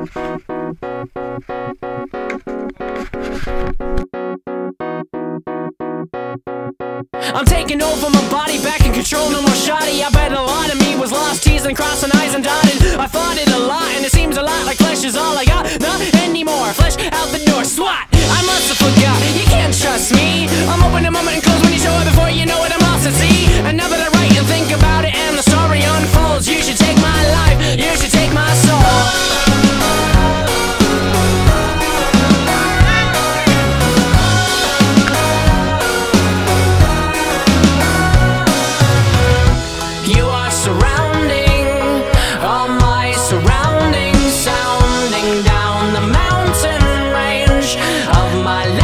I'm taking over my body, back in control, no more shoddy. I bet a lot of me was lost, teasing, crossing eyes and dotted. I fought it a lot, and it seems a lot like flesh is all I got. Not anymore, flesh out the door, swat. I must have forgot, my.